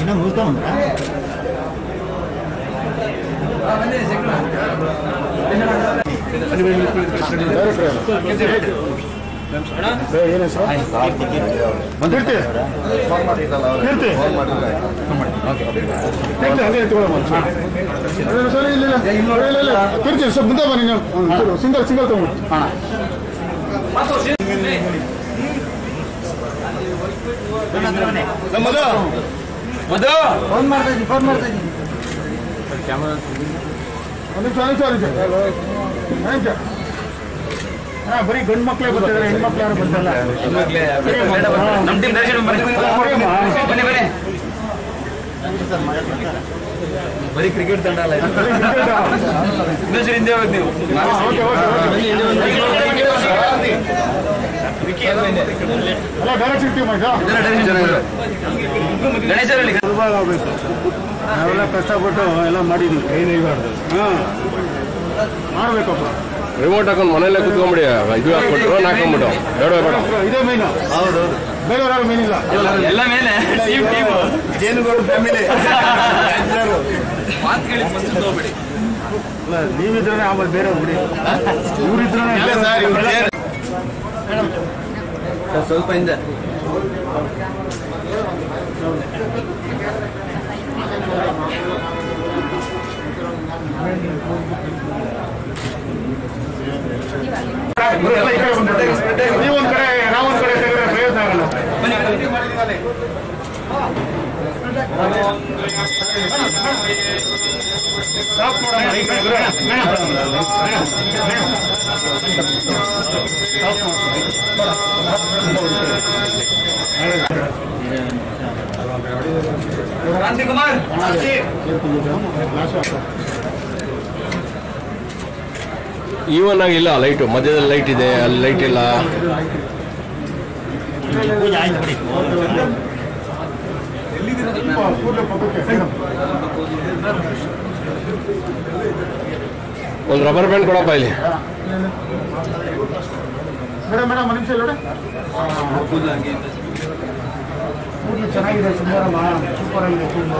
ಇನ್ನೂ ಮುಗಿಸ್ತಾ ಉಂಟಾ ಏನು ಹೆಸರು ಬಂದಿರ್ತಿ ಇರ್ತಿ ಇರ್ತಿ ಹಂಗೆ ಎತ್ಕೊಳ್ಳೋ ಸರಿ ಇಲ್ಲ ಇಲ್ಲ ಇಲ್ಲ ಇಲ್ಲ ತಿರ್ತಿ ಸ್ವಲ್ಪ ಮುಂದೆ ಬನ್ನಿ ನೀವು ಸಿಂಗಲ್ ಸಿಂಗಲ್ ತಗೊಂಡು ಫೋನ್ ಮಾಡ್ತಾ ಇದ್ದೀನಿ ಫೋನ್ ಮಾಡ್ತಾ ಇದ್ದೀನಿ. ಬರೀ ಗಂಡು ಮಕ್ಕಳೇ ಬರ್ತಾರೆ ಹೆಣ್ಮಕ್ಳು ಯಾರು ಬನ್ನಿ. ಬರೀ ಕ್ರಿಕೆಟ್ ತಂಡ ಅಲ್ಲ ಇದು. ಇನ್ನೊಂದ್ಸರಿ ಹಿಂದೆ ಹೋಗ್ಬೇಕು ನೀವು. ನಾವೆಲ್ಲ ಕಷ್ಟಪಟ್ಟು ಎಲ್ಲ ಮಾಡಿದ್ವಿ ಹಾಂ ರಿಮೋಟ್ ಹಾಕೊಂಡು ಮನೆಯಲ್ಲೇ ಕುತ್ಕೊಂಡ್ಬಿಡಿ ಇದು ಹಾಕೊಂಡ್ರು ಹಾಕೊಂಡ್ಬಿಟ್ಟು ಬೇಡ ಬೇಡ ಇದೇ ಮೀನು ಹೌದು ಬೇರೆ ಯಾರು ಇಲ್ಲ ಎಲ್ಲ ಮೇಲೆ ಟೀಮ್ ಫ್ಯಾಮಿಲಿ ಮಾತು ನೀವಿದ್ರೆ ಆಮೇಲೆ ಬೇರೆ ಬಿಡಿ ಇವರಿದ್ರೆ ಸರ್ ಸ್ವಲ್ಪ ಹಿಂದೆ. ನೀವೊಂದ್ ಕಡೆ ನಾವೊಂದ್ ಕಡೆ ತೆಗೆದ್ರೆ ಪ್ರಯೋಜನ ಆಗಲ್ಲ. ಈವನ್ ಆಗಿಲ್ಲ ಲೈಟು ಮಧ್ಯದಲ್ಲಿ ಲೈಟ್ ಇದೆ ಅಲ್ಲಿ ಲೈಟ್ ಇಲ್ಲ. ಒಂದು ರಬ್ಬರ್ ಬ್ಯಾಂಡ್ ಕೊಡಪ್ಪ ಇಲ್ಲಿ ಮೇಡಮ್ ಮೇಡಮ್ ಒಂದು ನಿಮಿಷ ನೋಡಿ ಕೂದಲು ಚೆನ್ನಾಗಿದೆ ಸುಂದರಮ್ಮ ಸೂಪರ್ ಆಗಿದೆ ಕೂದಲು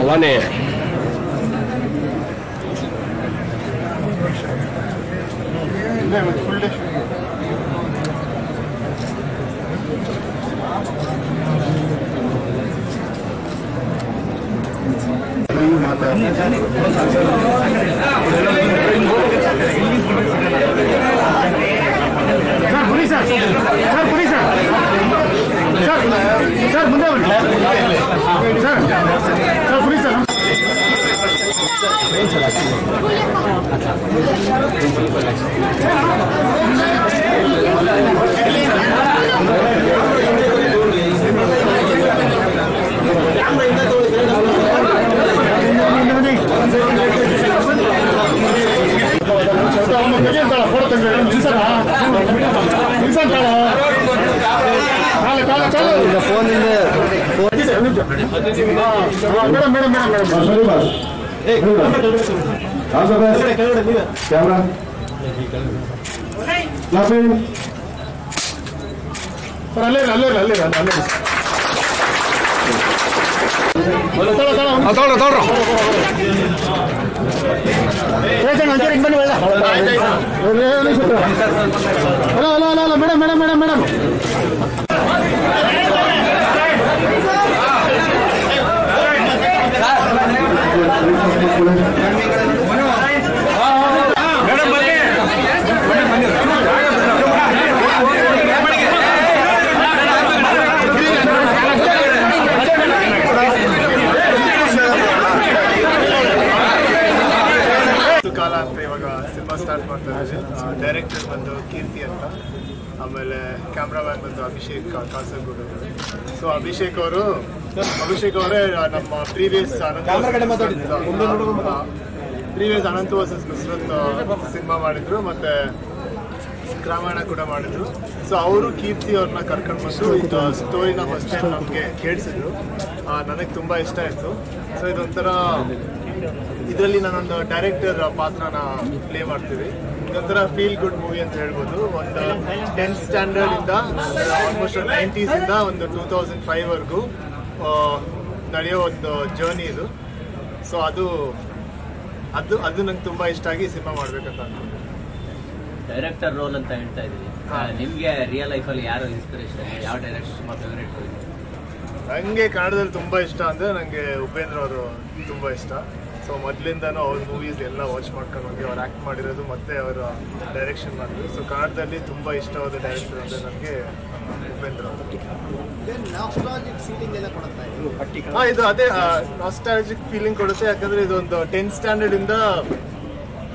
ಅವಾನೇ ಇಲ್ಲೇ ಫುಲ್ ಡೇ ಸರ್ ಬನ್ನಿ ಸರ್ ಸರ್ ಬನ್ನಿ ಸರ್ ಸರ್ ಸರ್ ಮುಂದೆ ಬನ್ನಿ ಸರ್ ಸರ್ ಬನ್ನಿ ಸರ್ ಫೋಟೋ ತೆಗೆದ ನಿಲ್ಸಣ ನಿಲ್ಸಣ ಕಾಲ ಕಾಲ ಕಾಲ ಫೋನಿಂದ madam madam madam madam camera sir ಅಲ್ಲೇ ಇರಿ, ಅಲ್ಲೇ ಇರಿ, ಅಲ್ಲೇ ಇರಿ, ಅಲ್ಲೇ ಇರಿ. ತಗೊಳ್ಳ, ತಗೊಳ್ಳ, ಒಂದು ತೊಗೊಳ್ರ ತೊಗೊಳ್ರ ಏ, ಒಂಚೂರು ಹಿಂಗ್ ಕಾಲ ಅಂತ ಇವಾಗ ಸಿನಿಮಾ ಸ್ಟಾರ್ಟ್ ಮಾಡ್ತಾರೆ ಡೈರೆಕ್ಟರ್ ಬಂದು ಕೀರ್ತಿ ಅಂತ ಆಮೇಲೆ ಕ್ಯಾಮ್ರಾಮ್ಯಾನ್ ಬಂದು ಅಭಿಷೇಕ್ ಕಾಸರಗೋಡು ಸೊ ಅಭಿಷೇಕ್ ಅವರು ಅಭಿಷೇಕ್ ಅವರೇ ನಮ್ಮ previous previous Anantha versus Nusrat cinema ಮಾಡಿದ್ರು ಮತ್ತೆ ರಾಮಾಯಣ ಕೂಡ ಮಾಡಿದ್ರು. ಸೊ ಅವರು ಕೀರ್ತಿ ಅವ್ರನ್ನ ಕರ್ಕೊಂಡು ಬಂದು ಇದು ಸ್ಟೋರಿನ ಫಸ್ಟ್ ಟೈಮ್ ನಮಗೆ ಕೇಳಿಸಿದ್ರು. ನನಗೆ ತುಂಬ ಇಷ್ಟ ಆಯಿತು. ಸೊ ಇದೊಂಥರ ಇದರಲ್ಲಿ ನಾನೊಂದು ಡೈರೆಕ್ಟರ್ ಪಾತ್ರನ ಪ್ಲೇ ಮಾಡ್ತೀವಿ. ಇದೊಂಥರ ಫೀಲ್ ಗುಡ್ ಮೂವಿ ಅಂತ ಹೇಳ್ಬೋದು. ಒಂದು ಟೆಂತ್ ಸ್ಟ್ಯಾಂಡರ್ಡ್ ಇಂದ ಆಲ್ಮೋಸ್ಟ್ ನೈಂಟೀಸ್ ಇಂದ ಒಂದು ಟೂ ತೌಸಂಡ್ ಫೈವ್ ವರೆಗೂ ನಡೆಯೋ ಒಂದು ಜರ್ನಿ ಇದು. ಸೊ ಅದು ಅದು ಅದು ನಂಗೆ ತುಂಬಾ ಇಷ್ಟ ಆಗಿ ಸಿನಿಮಾ ಮಾಡ್ಬೇಕಂತ ಅನ್ಕೊಂಡೆ. ಡೈರೆಕ್ಟರ್ ರೋಲ್ ಅಂತ ಹೇಳ್ತಾ ಇದ್ದೀನಿ. ನಿಮ್ಗೆ ರಿಯಲ್ ಲೈಫಲ್ಲಿ ಯಾರು ಇನ್ಸ್ಪಿರೇಷನ್ ಯಾವ ಡೈರೆಕ್ಟರ್ ತುಂಬಾ ಫೇವರೇಟ್ ನಂಗೆ ಕನ್ನಡದಲ್ಲಿ ತುಂಬಾ ಇಷ್ಟ ಅಂದ್ರೆ ನಂಗೆ ಉಪೇಂದ್ರ ಅವರು ತುಂಬಾ ಇಷ್ಟ. ಸೊ ಮೊದಲಿಂದನೂ ಅವ್ರ ಮೂವೀಸ್ ಎಲ್ಲ ವಾಚ್ ಮಾಡ್ಕೊಂಡು ಹೋಗಿ ಅವ್ರು ಆ್ಯಕ್ಟ್ ಮಾಡಿರೋದು ಮತ್ತೆ ಅವರು ಡೈರೆಕ್ಷನ್ ಮಾಡಿದ್ರು ಸೊ ಕನ್ನಡದಲ್ಲಿ ತುಂಬ ಇಷ್ಟವಾದ ಡೈರೆಕ್ಟರ್ ಅಂದರೆ ನನಗೆ ಉಪೇಂದ್ರ ಹಾಂ ಇದು ಅದೇ ನಾಸ್ಟಾಲಜಿಕ್ ಫೀಲಿಂಗ್ ಕೊಡುತ್ತೆ. ಯಾಕಂದ್ರೆ ಇದೊಂದು ಟೆಂತ್ ಸ್ಟ್ಯಾಂಡರ್ಡ್ ಇಂದ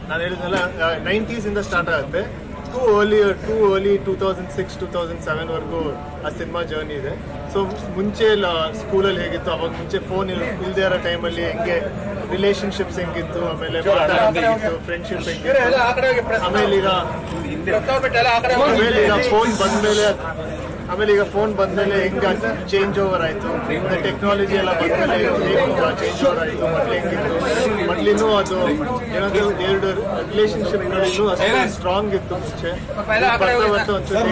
ನಾನು ಹೇಳಿದ್ನಲ್ಲ ನೈಂಟೀಸಿಂದ ಸ್ಟಾರ್ಟ್ ಆಗುತ್ತೆ. ಟೂ ಓಲಿ ಟೂ ಓಲಿ two thousand six two thousand ಸೆವೆನ್ವರೆಗೂ ಆ ಸಿನಿಮಾ ಜರ್ನಿ ಇದೆ. ಸೊ ಮುಂಚೆ ಎಲ್ಲ ಸ್ಕೂಲಲ್ಲಿ ಹೇಗಿತ್ತು? ಅವಾಗ ಮುಂಚೆ ಫೋನ್ ಇಲ್ಲದೆ ಇರೋ ಟೈಮಲ್ಲಿ ಹೆಂಗೆ ರಿಲೇಶನ್ಶಿಪ್ಸ್ ಹೆಂಗಿತ್ತು? ಆಮೇಲೆ ಫ್ರೆಂಡ್ಶಿಪ್ ಹೆಂಗಿತ್ತು? ಆಮೇಲೆ ಈಗ ಆಮೇಲೆ ಈಗ ಫೋನ್ ಬಂದಮೇಲೆ ಆಮೇಲೆ ಈಗ ಫೋನ್ ಬಂದಮೇಲೆ ಹೆಂಗ ಚೇಂಜ್ ಓವರ್ ಆಯ್ತು? ಟೆಕ್ನಾಲಜಿ ಎಲ್ಲ ಬಂದ್ಮೇಲೆ ಚೇಂಜ್ ಓವರ್ ಆಯ್ತು? ಮೊದ್ಲು ಹೆಂಗಿತ್ತು? ಮೊದ್ಲಿನೂ ಅದು ಏನಾದ್ರು ಎರಡು ರಿಲೇಶನ್ಶಿಪ್ಗಳಿಗೂ ಅಷ್ಟೇ ಸ್ಟ್ರಾಂಗ್ ಇತ್ತು ಮುಂಚೆ. ಬರ್ತಾ ಬರ್ತಾ ಒಂಚೂರು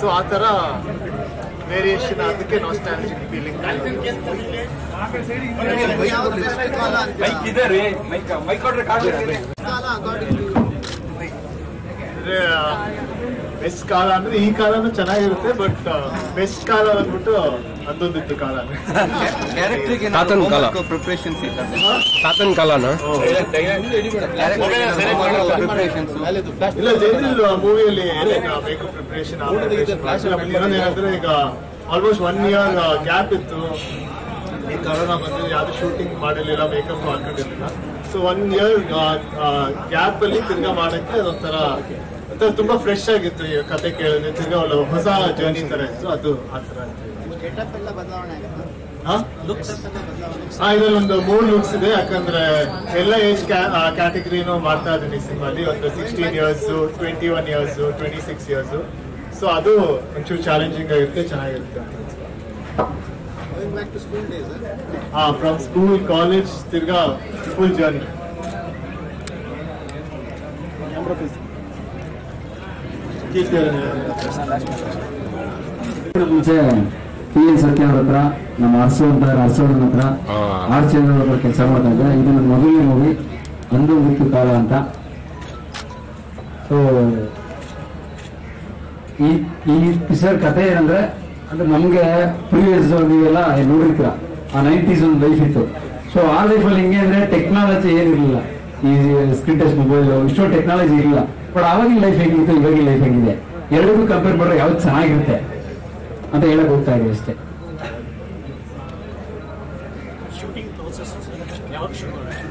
ಸೊ ಆ ತರ ವೇರಿಯೇಷನ್ ಅದಕ್ಕೆ ನಾಸ್ಟಾಲಜಿಕ್ ಫೀಲಿಂಗ್ ಬೆಸ್ಟ್ ಕಾಲ ಅಂದ್ರೆ ಈ ಕಾಲನೂ ಚೆನ್ನಾಗಿರುತ್ತೆ ಬಟ್ ಬೆಸ್ಟ್ ಕಾಲ ಅಂದ್ಬಿಟ್ಟು ಅದೊಂದಿತ್ತು ಕಾಲ. ತಾತನ ಕಾಲ. ಪ್ರಿಪ್ರೇಷನ್ಸ್ ತಾತನ ಕಾಲನ? ಇಲ್ಲ ಜನರಲ್ ಮೂವಿಯಲ್ಲಿ ಮೇಕಪ್ ಪ್ರಿಪರೇಷನ್ ಏನಂದ್ರೆ ಈಗ ಆಲ್ಮೋಸ್ಟ್ ಒನ್ ಇಯರ್ ಗ್ಯಾಪ್ ಇತ್ತು. ಈ ಕರೋನಾ ಬಂದು ಯಾವ್ದು ಶೂಟಿಂಗ್ ಮಾಡಿರ್ಲಿಲ್ಲ ಮೇಕಪ್ ಮಾಡ್ಕೊಂಡಿರ್ಲಿಲ್ಲ. ಸೊ ಒನ್ ಇಯರ್ ಗ್ಯಾಪ್ ಅಲ್ಲಿ ತಿರ್ಗಾ ಮಾಡಕ್ಕೆ ಅದೊಂಥರ ಒಂಥರ ತುಂಬಾ ಫ್ರೆಶ್ ಆಗಿತ್ತು ಈ ಕತೆ ಕೇಳಿದ್ರೆ. ತಿರ್ಗಾ ಹೊಸ ಜರ್ನಿ ತರ ಇತ್ತು. ಅದು ಆ ತರ ಇದ್ರಲ್ಲಿ ಒಂದು ಮೂರು ಲುಕ್ಸ್ ಇದೆ. ಯಾಕಂದ್ರೆ ಎಲ್ಲ ಏಜ್ ಕ್ಯಾಟಗರಿನೂ ಮಾಡ್ತಾ ಇದ್ದೀನಿ ಸಿನಿಮಾಲಿ. ಒಂದು sixteen years twenty one years twenty six years so ಅದು ಒಂಚೂರು ಚಾಲೆಂಜಿಂಗ್ ಆಗಿರುತ್ತೆ ಚೆನ್ನಾಗಿರುತ್ತೆ ಹಾ ಫ್ರಮ್ ಸ್ಕೂಲ್ ಕಾಲೇಜ್ ತಿರ್ಗಾ ಫುಲ್ ಜರ್ನಿ ಮುಂಚೆ ಪಿ ಎನ್ ಸತ್ಯ ಅವ್ರ ಹತ್ರ ನಮ್ಮ ಅರಸು ಅಂತ ಅರಸೋಡನ ಹತ್ರ. ಆರ್ ಚಂದ್ರ ಅವ್ರ ಹತ್ರ ಕೆಲಸ ಮಾಡಿದಾಗ ಇದು ನನ್ನ ಮಗುವಿನ ಮೂವಿ ಅಂದು ಮುತ್ತು ಕಾಲ ಅಂತ. ಸೊ ಈ ಈ ಪಿಕ್ಚರ್ ಕಥೆ ಏನಂದ್ರೆ ಅಂದ್ರೆ ನಮ್ಗೆ ಪ್ರೀವಿಯಸ್ ನೀವೆಲ್ಲ ನೋಡಿರ್ತೀರ. ಆ ನೈಂಟೀಸ್ ಒಂದು ಲೈಫ್ ಇತ್ತು. ಸೊ ಆ ಲೈಫಲ್ಲಿ ಹಿಂಗೆ ಅಂದ್ರೆ ಟೆಕ್ನಾಲಜಿ ಏನಿರಲಿಲ್ಲ. ಈ ಸ್ಕ್ರೀನ್ ಟಚ್ ಮೊಬೈಲ್ ಇಷ್ಟೋ ಟೆಕ್ನಾಲಜಿ ಇರಲಿಲ್ಲ. ಬಟ್ ಆವಾಗಿನ ಲೈಫ್ ಹೆಂಗಿತ್ತು ಇವಾಗಿನ ಲೈಫ್ ಹೆಂಗಿದೆ? ಎರಡಕ್ಕೂ ಕಂಪೇರ್ ಮಾಡಿದ್ರೆ ಯಾವ್ದು ಚೆನ್ನಾಗಿರುತ್ತೆ? ಅಂತ ಹೇಳಕ್ ಹೋಗ್ತಾ ಇದೀವಿ ಅಷ್ಟೇ.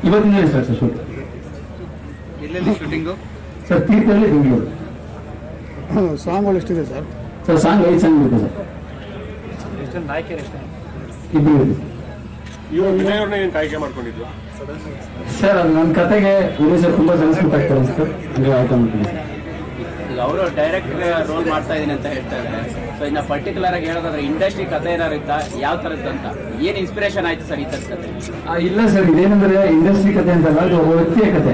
ಇವತ್ತಿನ ಸರ್ ಸರ್ ಶೂಟ್ ಎಲ್ಲೆಲ್ಲಿ ಶೂಟಿಂಗು ಸರ್ ತೀರ್ಥಹಳ್ಳಿ ಬೆಂಗಳೂರು. ಸಾಂಗ್ಗಳು ಎಷ್ಟಿದೆ ಸರ್? ಸರ್ ಸಾಂಗ್ ಐದು ಸಾಂಗ್ ಇರುತ್ತೆ ಸರ್. ಸರ್ ಅದು ನನ್ನ ಕತೆಗೆ ಸರ್ ತುಂಬಾ ಸಂಸ್ಕೃತ ಆಗ್ತಾರೆ ಸರ್ ಹಂಗೆ ಆಯ್ತು ಸರ್ ಅವರು ಡೈರೆಕ್ಟ್ ರೋಲ್ ಮಾಡ್ತಾ ಇದ್ದೀನಿ ಅಂತ ಹೇಳ್ತಾ ಇದ್ದಾರೆ ಸೊ ಇನ್ನ ಪರ್ಟಿಕ್ಯುಲರ್ ಆಗಿ ಹೇಳೋದಾದ್ರೆ ಇಂಡಸ್ಟ್ರಿ ಕಥೆ ಏನಾರು ಇತ್ತ? ಯಾವ ತರದ್ದು ಅಂತ? ಏನ್ ಇನ್ಸ್ಪಿರೇಷನ್ ಆಯ್ತು ಸರ್ ಈ ತರದ ಕತೆ? ಆ, ಇಲ್ಲ ಸರ್ ಇದೇನಂದ್ರೆ ಇಂಡಸ್ಟ್ರಿ ಕತೆ ಅಂತಲ್ಲ ಅದು ಒಬ್ಬ ವ್ಯಕ್ತಿಯ ಕತೆ.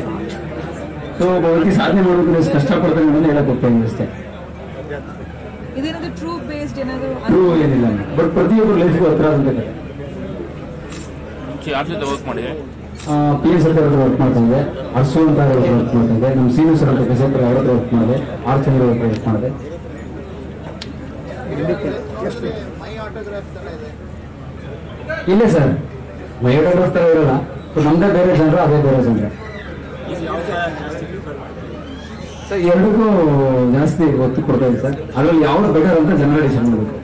ಸೊ ಒಬ್ಬ ವ್ಯಕ್ತಿ ಸಾಧನೆ ಮಾಡೋದಕ್ಕೆ ಎಷ್ಟು ಕಷ್ಟಪಡ್ತಾನೆ ಅನ್ನೋದು ಹೇಳಕ್ ಹೋಗ್ತಾ ಅಷ್ಟೇ. ಇದೇನಾದ್ರು ಟ್ರೂ ಬೇಸ್ಡ್ ಏನಾದ್ರು ಟ್ರೂ ಏನಿಲ್ಲ. ಬಟ್ ಪ್ರತಿಯೊಬ್ಬರು ಲೈಫ್ಗೂ ಹತ್ರ ಆದಂತ ಕತೆ. ಯಾರ ಜೊತೆ ವರ್ಕ್ ಮಾಡಿದೆ. ಪಿ ಎಸ್ ಹತ್ರ ವರ್ಕ್ ಮಾಡ್ತಾ ಇದ್ದೆ ಅರ್ಸು ಅಂತ ವರ್ಕ್ ಮಾಡ್ತಾ ಇದ್ದೆ ನಮ್ಮ ಸೀನಿಯರ್ ಸರ್ ಅಂತ ಕಸೇತ್ರ ಅವ್ರ ಹತ್ರ ವರ್ಕ್ ಮಾಡಿದೆ. ಆರ್ ಚಂದ್ರ ಹತ್ರ ವರ್ಕ್ ಮಾಡಿದೆ. ಇಲ್ಲ ಸರ್ ಮೈಯೋಟೋಗ್ರಾಫ್ ತರ ಇರಲ್ಲ. So, ನಮ್ದೇ ಬೇರೆ ಜನರು, ಅದೇ ಬೇರೆ ಜನರು. ಸರ್, ಎರಡಕ್ಕೂ ಜಾಸ್ತಿ ಒತ್ತು ಕೊಡ್ತಾ ಇದೆ ಸರ್. ಅದರಲ್ಲಿ ಯಾವ್ದು ಬೆಟರ್ ಅಂತ ಜನರ ಡಿಸೈಡ್ ಮಾಡಬೇಕು.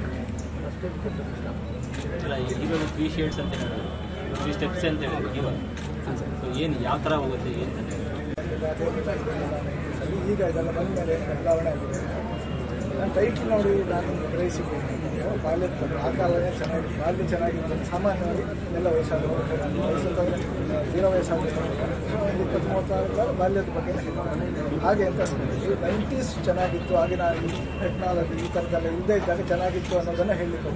ಅಂತ ಸೊ ಏನು ಯಾವ ಥರ ಹೋಗುತ್ತೆ ಏನು ಈಗ ಇದೆಲ್ಲ ಬಂದ ಮೇಲೆ ಬದಲಾವಣೆ ಆಗಿದೆ. ನಾನು ಟೈಟ್ಲ್ ನೋಡಿ ನಾನು ಗ್ರಹಿಸಿದ್ದೇನೆ. ಬಾಲ್ಯದ ಬಗ್ಗೆ ಆ ಕಾಲವೇ ಚೆನ್ನಾಗಿತ್ತು ಬಾಲ್ಯ ಚೆನ್ನಾಗಿತ್ತು. ಸಾಮಾನ್ಯವಾಗಿ ಎಲ್ಲ ವಯಸ್ಸಾದವರು ವಯಸ್ಸಾದವರು ಜೀರೋ ವಯಸ್ಸಾದವರು ಒಂದು ಇಪ್ಪತ್ತು ಮೂವತ್ತಾರು ಬಾಲ್ಯದ ಬಗ್ಗೆ ಹಾಗೆ ಅಂತ ಈ ನೈಂಟೀಸ್ ಚೆನ್ನಾಗಿತ್ತು ಆಗಿನ ನಾನು ಟೆಕ್ನಾಲಜಿ ಈ ಥರದ್ದೆಲ್ಲ ಇಲ್ಲದೆ ಇದ್ದಾಗ ಚೆನ್ನಾಗಿತ್ತು ಅನ್ನೋದನ್ನು ಹೇಳಲಿಕ್ಕೆ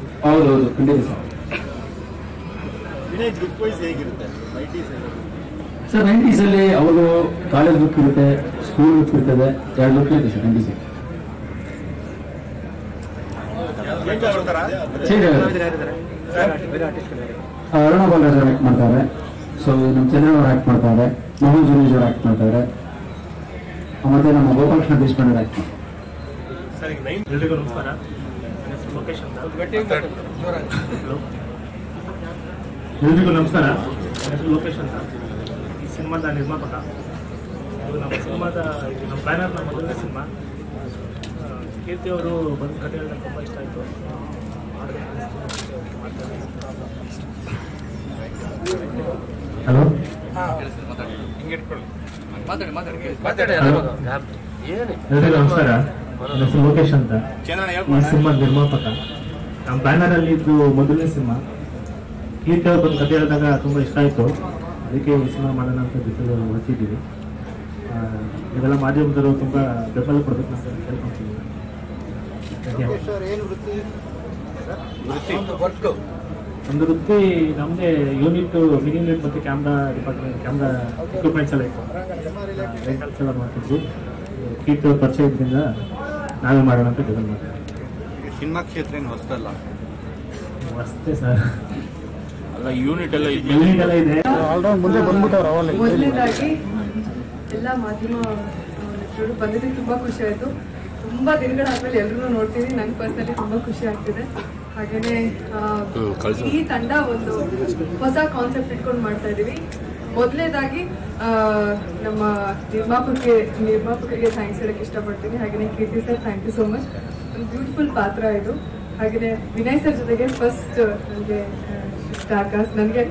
ಹೇಗಿರುತ್ತೆ? ನೈಂಟೀಸ್ ಸರ್ ನೈಂಟೀಸ್ ಅಲ್ಲಿ ಅವರು ಕಾಲೇಜ್ ಬುಕ್ ಇರುತ್ತೆ ಸ್ಕೂಲ್ ಬುಕ್ ಇರ್ತದೆ ಎರಡು ಬುಕ್ ಇದೆ sir nineties Aruna Balaraj act ಮಾಡ್ತಾರೆ. ಸೊ ನಮ್ಮ ಚಂದ್ರ ಅವರು ಆಕ್ಟ್ ಮಾಡ್ತಾರೆ ಮೋಹನ್ ಜುನೇಜ್ ಅವರು ಆಕ್ಟ್ ಮಾಡ್ತಾರೆ ಮತ್ತೆ ನಮ್ಮ ಗೋಪಾಲಕೃಷ್ಣ ದೇಶಪಾಂಡೆ ಆಕ್ಟ್ ಮಾಡ್ತಾರೆ. ಎಲ್ರಿಗೂ ನಮಸ್ಕಾರ ಲೋಕೇಶ್ ಅಂತ. ಸಿನಿಮಾದ ನಿರ್ಮಾಪಕ. ಇದು ನಮ್ಮ ಸಿನಿಮಾದ ಇದು ನಮ್ಮ ಬ್ಯಾನರ್ನ ಮೊದಲನೇ ಸಿನಿಮಾ. ಕೀರ್ತಿ ಅವರು ಬಂದು ಕಥೆ ಹೇಳಿದಾಗ ತುಂಬ ಇಷ್ಟ ಆಯಿತು. ಹಲೋ? ಎಲ್ರಿಗೂ ನಮಸ್ಕಾರ. ನನ್ನ ಹೆಸರು ಲೋಕೇಶ್ ಅಂತ. ಈ ಸಿನಿಮಾ ನಿರ್ಮಾಪಕ. ನಮ್ಮ ಬ್ಯಾನರ್ ಅಲ್ಲಿ ಇದ್ದು ಮೊದಲನೇ ಸಿನಿಮಾ. ಕೀರ್ತಿ ಅವ್ರು ಬಂದು ಕಥೆ ಹೇಳಿದಾಗ ತುಂಬ ಇಷ್ಟ ಆಯಿತು. ಅದಕ್ಕೆ ಈ ಸಿನಿಮಾ ಮಾಡೋಣ ಅಂತ ಜೊತೆ ಹೊಚ್ಚಿದ್ದೀವಿ ಇದೆಲ್ಲ ಮಾಧ್ಯಮದವರು ತುಂಬ ಬೆಂಬಲ ಕೊಡಬೇಕು ಅಂತ ಕೇಳ್ಕೊಂತೀವಿ ಒಂದು ವೃತ್ತಿ ನಮ್ದೆ ಯೂನಿಟ್ ಮಿನಿ ಯೂನಿಟ್ ಮತ್ತು ಕ್ಯಾಮ್ರಾ ಡಿಪಾರ್ಟ್ಮೆಂಟ್ ಕ್ಯಾಮ್ರಾ ಎಕ್ವಿಪ್ಮೆಂಟ್ಸ್ ಎಲ್ಲ ಇತ್ತು. ರೆಂಟಲ್ಸ್ ಎಲ್ಲ ಮಾಡ್ತಿದ್ವಿ ಕೀಟ್ ಪರಿಚಯ ಇದ್ರಿಂದ ನಾವೇ ಮಾಡೋಣ ಅಂತ ಡಿಸೈನ್ ಮಾಡ್ತೀವಿ. ಸಿನಿಮಾ ಕ್ಷೇತ್ರ ಏನು ಹೊಸದಲ್ಲ? ಅಷ್ಟೇ ಸರ್. ಯೂನಿಟ್ ಎಲ್ಲ ಇದೆ. ಮುಂದೆ ಬಂದ್ಬಿಟ್ಟವ್ರು ಅವಲ್ಲಿ ಮೊದಲನೇದಾಗಿ ಎಲ್ಲ ಮಾಧ್ಯಮ ಮಿತ್ರರು ಬಂದಿದ್ದಕ್ಕೆ ತುಂಬಾ ಖುಷಿ ಆಯ್ತು. ತುಂಬಾ ದಿನಗಳಾದ್ಮೇಲೆ ಎಲ್ಲರೂ ನೋಡ್ತೀನಿ. ನಂಗೆ ಪರ್ಸನಲಿ ತುಂಬಾ ಖುಷಿ ಆಗ್ತಿದೆ. ಹಾಗೇನೆ. ಈ ತಂಡ ಒಂದು ಹೊಸ ಕಾನ್ಸೆಪ್ಟ್ ಇಟ್ಕೊಂಡು ಮಾಡ್ತಾ ಇದೀವಿ. ಮೊದಲನೇದಾಗಿ ನಮ್ಮ ನಿರ್ಮಾಪಕರಿಗೆ ನಿರ್ಮಾಪಕರಿಗೆ ಥ್ಯಾಂಕ್ಸ್ ಹೇಳಕ್ಕೆ ಇಷ್ಟಪಡ್ತೀನಿ. ಹಾಗೆಯೇ Keerthi sir thank you so much ಒಂದು ಬ್ಯೂಟಿಫುಲ್ ಪಾತ್ರ ಇದು. ಹಾಗೆಯೇ ವಿನಯ್ ಸರ್ ಜೊತೆಗೆ ಫಸ್ಟ್ ನನಗೆ ಸ್ಟಾರ್ ನನಗೆ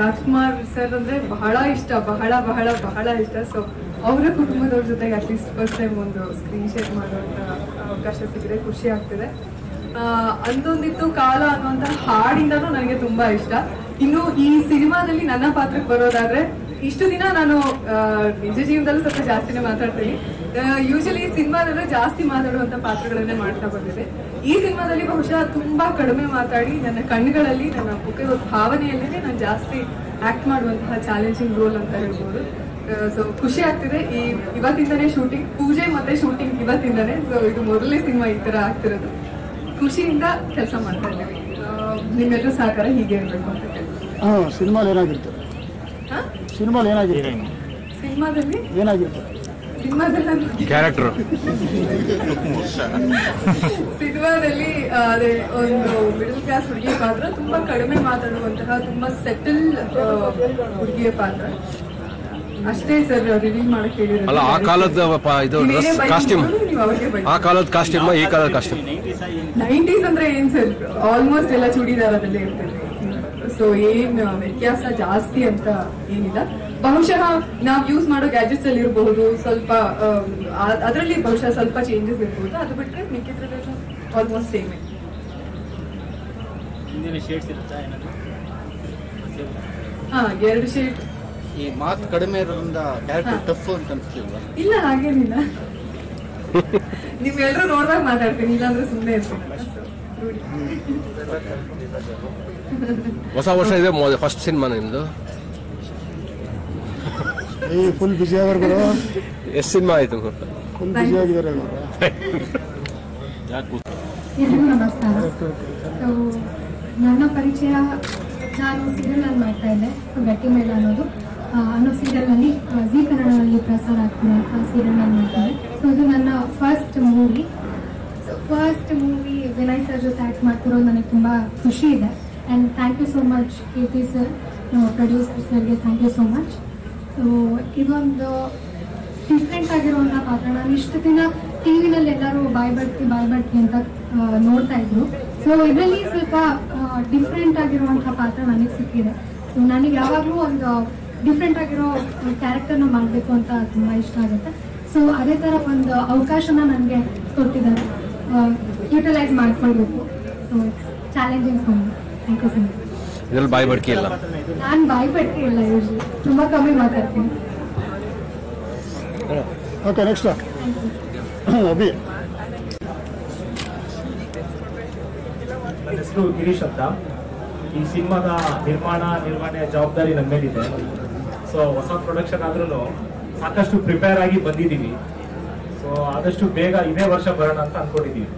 ರಾಜ್ಕುಮಾರ್ ಸರ್ ಅಂದ್ರೆ ಬಹಳ ಇಷ್ಟ, ಬಹಳ ಬಹಳ ಬಹಳ ಇಷ್ಟ. ಸೊ ಅವರ ಕುಟುಂಬದವ್ರ ಜೊತೆಗೆ ಅಟ್ಲೀಸ್ಟ್ ಫಸ್ಟ್ ಟೈಮ್ ಒಂದು ಸ್ಕ್ರೀನ್ ಶೇರ್ ಮಾಡುವಂತ ಅವಕಾಶ ಸಿಕ್ಕಿದೆ, ಖುಷಿ ಆಗ್ತಿದೆ. ಅಂದೊಂದಿತ್ತು ಕಾಲ ಅನ್ನುವಂಥ ಹಾಡಿಂದನೂ ನನಗೆ ತುಂಬಾ ಇಷ್ಟ. ಇನ್ನು ಈ ಸಿನಿಮಾದಲ್ಲಿ ನನ್ನ ಪಾತ್ರಕ್ಕೆ ಬರೋದಾದ್ರೆ, ಇಷ್ಟು ದಿನ ನಾನು ನಿಜ ಜೀವನದಲ್ಲೂ ಸ್ವಲ್ಪ ಜಾಸ್ತಿನೇ ಮಾತಾಡ್ತೀನಿ. ಯೂಶಲಿ ಸಿನಿಮಾದಲ್ಲೂ ಜಾಸ್ತಿ ಮಾತಾಡುವಂತ ಪಾತ್ರಗಳನ್ನೇ ಮಾಡ್ತಾ ಬಂದಿದೆ. ಈ ಸಿನಿಮಾದಲ್ಲಿ ಬಹುಶಃ ತುಂಬಾ ಕಡಿಮೆ ಮಾತಾಡಿ ನನ್ನ ಕಣ್ಣುಗಳಲ್ಲಿ ನನ್ನ ಮುಖದ ಭಾವನೆಯಲ್ಲೇ ನಾನು ಜಾಸ್ತಿ ಆಕ್ಟ್ ಮಾಡುವಂತಹ ಚಾಲೆಂಜಿಂಗ್ ರೋಲ್ ಅಂತ ಹೇಳ್ಬೋದು. ಸೊ ಖುಷಿ ಆಗ್ತಿದೆ. ಈ ಇವತ್ತಿಂದನೇ ಶೂಟಿಂಗ್ ಪೂಜೆ ಮತ್ತೆ ಶೂಟಿಂಗ್ ಇವತ್ತಿಂದನೇ ಸೊ ಇದು ಮೊದಲನೇ ಸಿನಿಮಾ ಈ ತರ ಆಗ್ತಿರೋದು. ಖುಷಿಯಿಂದ ಕೆಲಸ ಮಾಡ್ತಾ ಇದ್ದೀವಿ ನಿಮ್ಮೆಲ್ಲ ನಿಮ್ಮೆಲ್ಲರೂ ಸಹಕಾರ ಹೀಗೆ ಇರಬೇಕು ಅಂತ ಸಿನಿಮಾಲಿ ಏನಾಗಿರ್ತದೆ? ಹಾ? ಸಿನಿಮಾಲಿ ಏನಾಗಿರ್ತದೆ? ಸಿನಿಮಾದಲ್ಲಿ? ಏನಾಗಿರ್ತದೆ? ಕ್ಯಾರೆಕ್ಟರ್ ಸಿನಿಮಾದಲ್ಲಿ ಅದೇ ಒಂದು ಮಿಡಲ್ ಕ್ಲಾಸ್ ಹುಡುಗಿಯ ಪಾತ್ರ ತುಂಬಾ ಕಡಿಮೆ ಮಾತಾಡುವಂತಹ ತುಂಬಾ ಸೆಟಲ್ ಹುಡುಗಿಯ ಪಾತ್ರ. ಅಷ್ಟೇ ಸರ್ ರಿವೀಲ್ ಮಾಡಕ್ ಹೇಳಿರೋದು. ಅಲ್ಲ ಆ ಕಾಲದ ಇದು ಕಾಸ್ಟ್ಯೂಮ್ ಆ ಕಾಲದ ಕಾಸ್ಟ್ಯೂಮ್ ಈ ಕಾಲದ ಕಾಸ್ಟ್ಯೂಮ್ ನೈಂಟೀಸ್ ಅಂದ್ರೆ ಏನ್ ಸರ್? ಆಲ್ಮೋಸ್ಟ್ ಎಲ್ಲ ಚೂಡಿದಾರದಲ್ಲೇ ಇರ್ತದೆ. ಸೊ ಏನ್ ವ್ಯತ್ಯಾಸ ಜಾಸ್ತಿ ಅಂತ ಏನಿಲ್ಲ. ಬಹುಶಃ ನಾವು ಯೂಸ್ ಮಾಡೋ ಗ್ಯಾಜೆಟ್ಸ್ ಅಲ್ಲಿ ಇರಬಹುದು ಸ್ವಲ್ಪ ಅದರಲ್ಲಿ ಬಹುಶಃ ಸ್ವಲ್ಪ ಚೇಂಜಸ್ ಇರಬಹುದು. ಅದು ಬಿಟ್ಟರೆ ಮಿಕ್ಕಿದ್ರಲ್ಲೆಲ್ಲ ಆಲ್ಮೋಸ್ಟ್ ಸೇಮ್ ಹಾ ಎರಡು ಶೇಡ್ ಈ ಮಾತು ಕಡಿಮೆ ಇರೋದ್ರಿಂದ ಕ್ಯಾರೆಕ್ಟರ್ ಟಫ್ ಅಂತ ಅನ್ಸ್ತಿಲ್ವಾ ಇಲ್ಲ ಹಾಗೇನಿಲ್ಲ. ನೀವೆಲ್ಲರೂ ನೋಡ್ದಾಗ ಮಾತಾಡ್ತೀನಿ ಇಲ್ಲಾಂದ್ರೆ ಸುಮ್ಮನೆ ಇರ್ತೀನಿ. ಹೊಸ ವರ್ಷ ಇದೆ ಫಸ್ಟ್ ಸಿನಿಮಾ ನಿಮ್ದು? ಈ ಫುಲ್ ಎಷ್ಟು ಸಿನಿಮಾ ಆಯ್ತು? ಫುಲ್ ಬಿಸಿ ಆಗಿದ್ದಾರೆ. ಎಲ್ರಿಗೂ ನಮಸ್ಕಾರ. ನನ್ನ ಪರಿಚಯ ನಾನು ಸೀರಿಯಲ್ ಮಾಡ್ತಾ ಇದ್ದೆ ಗಟ್ಟಿ ಮೇಳ ಅನ್ನೋದು. ಅನ್ನೋ ಸೀರಿಯಲ್ನಲ್ಲಿ ಜಿ ಕನ್ನಡದಲ್ಲಿ ಪ್ರಸಾರ ಆಗ್ತಿರೋ ಸೀರಿಯಲ್ ನಾನು ಮಾಡ್ತಾ ಇದ್ದೆ ಸೊ ಇದು ನನ್ನ first movie so first movie Vinay sir ಜೊತೆ ಆಕ್ಟ್ ಮಾಡ್ತಿರೋದು ನನಗೆ ತುಂಬ ಖುಷಿ ಇದೆ. And thank you so much Keerthi sir producer ಸರ್ಗೆ thank you so much so ಇದೊಂದು ಡಿಫ್ರೆಂಟ್ ಆಗಿರುವಂಥ ಪಾತ್ರ. ನಾನು ಇಷ್ಟು ದಿನ ಟಿ ವಿನಲ್ಲಿ ಎಲ್ಲರೂ ಬಾಯ್ ಬಡ್ತಿ ಬಾಯ್ ಬಡ್ತಿ ಅಂತ ನೋಡ್ತಾ ಇದ್ರು. ಸೊ ಇದರಲ್ಲಿ ಸ್ವಲ್ಪ ಡಿಫ್ರೆಂಟ್ ಆಗಿರುವಂಥ ಪಾತ್ರ ನನಗೆ ಸಿಕ್ಕಿದೆ. ಸೊ ನನಗೆ ಯಾವಾಗಲೂ ಒಂದು ಡಿಫ್ರೆಂಟ್ ಆಗಿರೋ ಕ್ಯಾರೆಕ್ಟರ್ನ ಮಾಡಬೇಕು ಅಂತ ತುಂಬ ಇಷ್ಟ ಆಗುತ್ತೆ. ಸೊ ಅದೇ ಥರ ಒಂದು ಅವಕಾಶನ ನನಗೆ ಕೊಟ್ಟಿದ್ದಾರೆ. ಯುಟಿಲೈಸ್ ಮಾಡ್ಕೊಳ್ಬೇಕು. So challenging for thank you so much ಇದ್ರಲ್ಲಿ ಬಾಯಿ ಬಡ್ಕಿ ಇಲ್ಲ. ನಾನು ಬಾಯಿ ಪಟ್ಟಿ ಇಲ್ಲ ಯೂಶ್ವಲಿ ಕಮ್ಮಿ ಮಾತಾಡ್ತೀನಿ. ಓಕೆ ನೆಕ್ಸ್ಟ್ ಅಭಿ ನನ್ನ ಹೆಸರು ಗಿರೀಶ್ ಅಂತ. ಈ ಸಿನಿಮಾದ ನಿರ್ಮಾಣ ನಿರ್ವಹಣೆ ಜವಾಬ್ದಾರಿ ನಮ್ಮ ಮೇಲಿದೆ. ಸೊ ಹೊಸ ಪ್ರೊಡಕ್ಷನ್ ಆದ್ರೂ ಸಾಕಷ್ಟು ಪ್ರಿಪೇರ್ ಆಗಿ ಬಂದಿದ್ದೀವಿ ಸೊ ಆದಷ್ಟು ಬೇಗ ಇದೇ ವರ್ಷ ಬರೋಣ ಅಂತ ಅನ್ಕೊಂಡಿದ್ದೀವಿ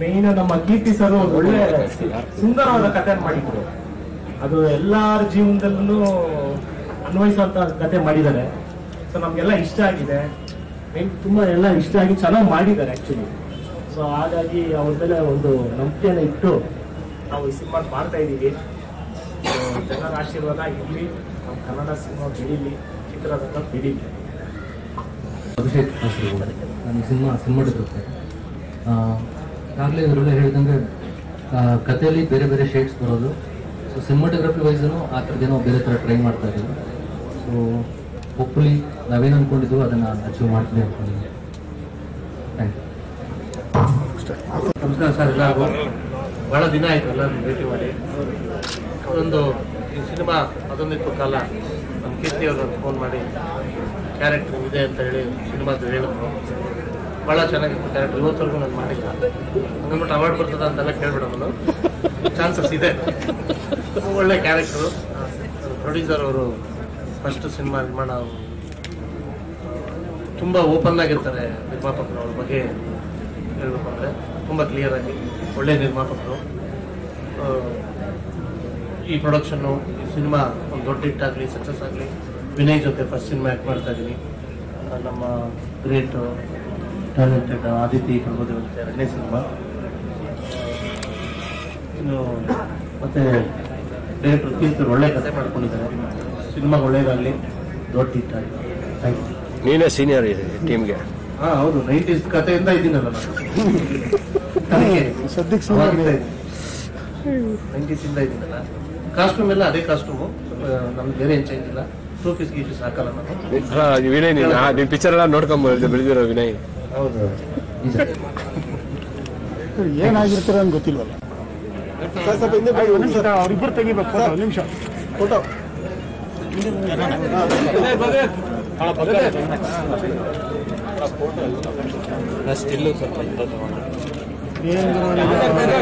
ಮೇನ್ ನಮ್ಮ ಕೀರ್ತಿ ಸರ್ ಒಳ್ಳೆ ಸುಂದರವಾದ ಕಥೆ ಮಾಡಿದ್ರು. ಅದು ಎಲ್ಲರ ಜೀವನದಲ್ಲೂ ಅನ್ವಯಿಸುವಂತ ಕತೆ ಮಾಡಿದ್ದಾರೆ. ಸೊ ನಮ್ಗೆಲ್ಲ ಇಷ್ಟ ಆಗಿದೆ. ಮೇನ್ ತುಂಬಾ ಎಲ್ಲ ಇಷ್ಟ ಆಗಿ ಚೆನ್ನಾಗಿ ಮಾಡಿದ್ದಾರೆ ಆಕ್ಚುಲಿ ಸೊ ಹಾಗಾಗಿ ಅವ್ರ ಮೇಲೆ ಒಂದು ನಂಬಿಕೆನ ಇಟ್ಟು ನಾವು ಈ ಸಿನಿಮಾ ಮಾಡ್ತಾ ಇದ್ದೀವಿ. ಜನರ ಆಶೀರ್ವಾದ ಇರಲಿ. ನಮ್ಮ ಕನ್ನಡ ಸಿನಿಮಾ ಬೆಳೀಲಿ. ಚಿತ್ರರಂಗ ಬೆಳೀಲಿ. ಅಭಿಷೇಕ್ ನಾನು ಸಿನಿಮಾ ಸಿನಿಮಾಟೋಗ್ರಫರ್ ಆಗಲೇ ಇದರಲ್ಲೇ ಹೇಳಿದಂಗೆ ಕಥೆಯಲ್ಲಿ ಬೇರೆ ಬೇರೆ ಶೇಡ್ಸ್ ಬರೋದು. ಸೊ ಸಿನಿಮಾಟೋಗ್ರಫಿ ವೈಸನು ಆ ಥರದ್ದೇನೋ ಬೇರೆ ಥರ ಟ್ರೈ ಮಾಡ್ತಾ ಇದ್ದೀವಿ ಸೊ ಹೋಪ್ಫುಲಿ ನಾವೇನು ಅಂದ್ಕೊಂಡಿದ್ವು ಅದನ್ನು ಅಚೀವ್ ಮಾಡ್ತೀವಿ ಯು ನಮಸ್ಕಾರ ಸರ್ ಎಲ್ಲರಿಗೂ. ಭಾಳ ದಿನ ಆಯಿತು ಎಲ್ಲ ಭೇಟಿ ಮಾಡಿ. ಒಂದು ಈ ಸಿನಿಮಾ ಅದೊಂದಿತ್ತು ಕಾಲ. ನಮ್ಮ ಕೀರ್ತಿ ಅವರು ಫೋನ್ ಮಾಡಿ, ಕ್ಯಾರೆಕ್ಟರ್ ಇದೆ ಅಂತ ಹೇಳಿ ಸಿನಿಮಾದ ಹೇಳಿದ್ರು. ಭಾಳ ಕ್ಯಾರೆಕ್ಟರ್ ಇವತ್ತವರೆಗೂ ನಾನು ಮಾಡಿಲ್ಲ. ಹಂಗನ್ಬಿಟ್ಟು ಅವಾರ್ಡ್ ಬರ್ತದ ಅಂತೆಲ್ಲ ಕೇಳ್ಬಿಡೋದು ಚಾನ್ಸಸ್ ಇದೆ. ಒಳ್ಳೆ ಕ್ಯಾರೆಕ್ಟರು ಪ್ರೊಡ್ಯೂಸರ್ ಅವರು ಫಸ್ಟ್ ಸಿನಿಮಾ ನಿರ್ಮಾಣ ತುಂಬ ಓಪನ್ ಆಗಿರ್ತಾರೆ ನಿರ್ಮಾಪಕರು ಅವ್ರ ಬಗ್ಗೆ ಹೇಳಬೇಕು ಅಂದರೆ ತುಂಬ ಕ್ಲಿಯರ್ ಆಗಿ ಒಳ್ಳೆ ನಿರ್ಮಾಪಕರು. ಈ ಪ್ರೊಡಕ್ಷನ್ನು ಈ ಸಿನಿಮಾ ಒಂದು ದೊಡ್ಡ ಆಗಲಿ ಸಕ್ಸಸ್ ಆಗಲಿ, ವಿನಯ್ ಜೊತೆ ಫಸ್ಟ್ ಸಿನಿಮಾ ಆ್ಯಕ್ಟ್ ಮಾಡ್ತಾ ಇದ್ದೀನಿ ನಮ್ಮ ಗ್ರೇಟ್ ಟ್ಯಾಲೆಂಟೆಡ್ ಆದಿತಿ ಪ್ರಭುದೇವಂತೆ ಎರಡನೇ ಸಿನಿಮಾ. ಇನ್ನು ಮತ್ತೆ ಡೈರೆಕ್ಟರ್ ಕೀರ್ತರು ಒಳ್ಳೆ ಕತೆ ಮಾಡ್ಕೊಂಡಿದ್ದಾರೆ. ಸಿನಿಮಾ ಒಳ್ಳೇದಾಗಲಿ ದೊಡ್ಡ ಹಿಟ್ ಆಗಲಿ. ಥ್ಯಾಂಕ್ ಯು ನೀನೇ ಸೀನಿಯರ್ ಟೀಮ್ಗೆ ಹಾ ಹೌದು. ನೈಂಟೀಸ್ ಕಥೆಯಿಂದ ಇದ್ದೀನಲ್ಲ ನಾನು. ಸದ್ಯಕ್ಕೆ ನೈಂಟೀಸ್ ಇಂದ ಇದ್ದೀನಲ್ಲ. ಕಾಸ್ಟ್ಯೂಮ್ ಎಲ್ಲ ಅದೇ ಕಾಸ್ಟ್ಯೂಮು ನಮ್ಗೆ ಬೇರೆ ಏನು ಚೇಂಜ್ ಇಲ್ಲ. ಟೂ ಪೀಸ್ ಗೀಸ್ ಹಾಕಲ್ಲ ನಾನು. ವಿನಯ್ ನೀನು ನಿನ್ ಪಿಕ್ಚರ್ ಎಲ್ಲ ನೋಡ್ಕೊಂಬ ಬೆಳೆದಿರೋ ವಿನಯ್. ಹೌದು. ಏನಾಗಿರ್ತಾರ ಅಂತ ಗೊತ್ತಿಲ್ವಲ್ಲ. ಅವ್ರಿಬ್ಬರು ತೆಗಿಬೇಕು ಫೋಟೋ ನಿಮಿಷ. ಫೋಟೋ. ಸ್ಟಿಲ್ಲು ಸ್ವಲ್ಪ ಏನ್ ಗುರು ಇದು?